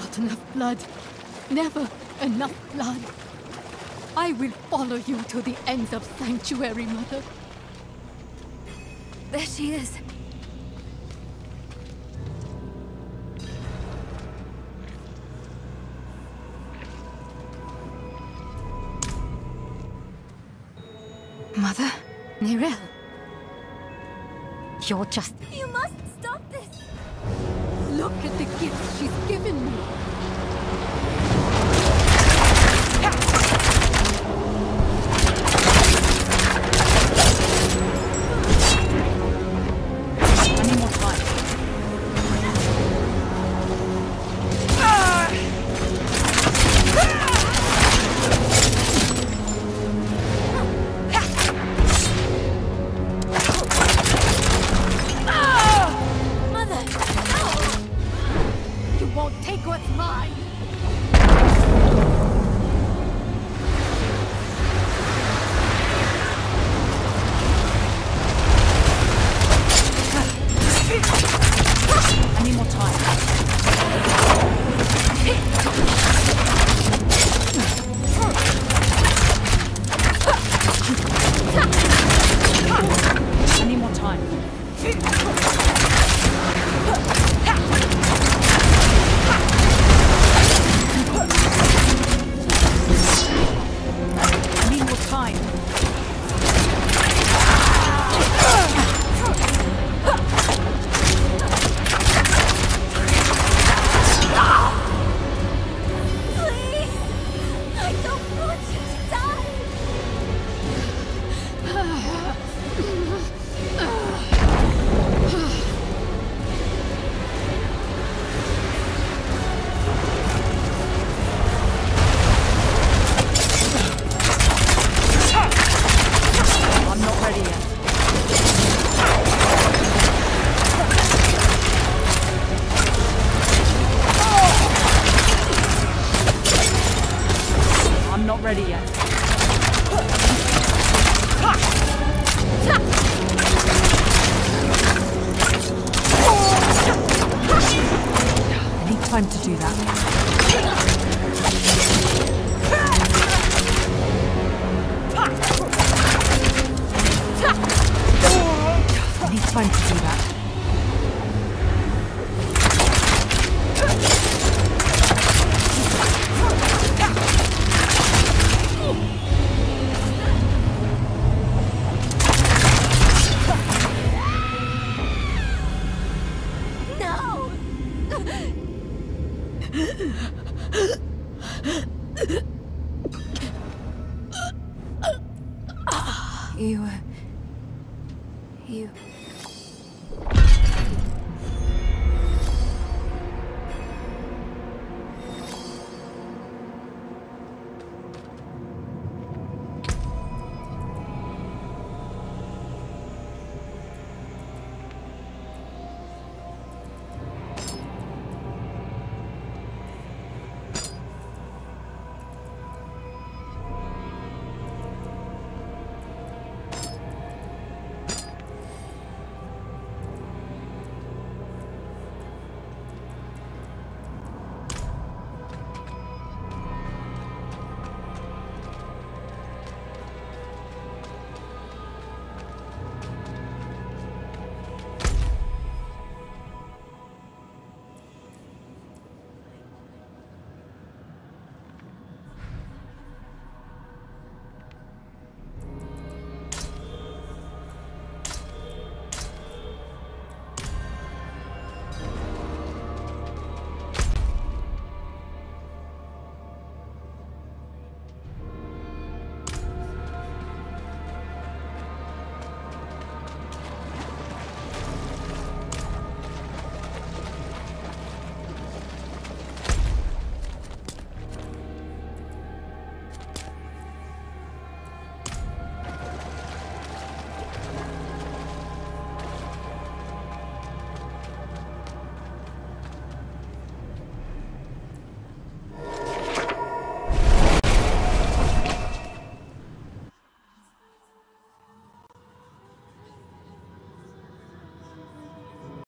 Not enough blood. Never enough blood. I will follow you to the ends of Sanctuary, Mother. There she is. Mother? Nirel. You're just... You must! Look at the gifts she's given me. Take what's mine. Ready yet. I need time to do that. You. uh, You.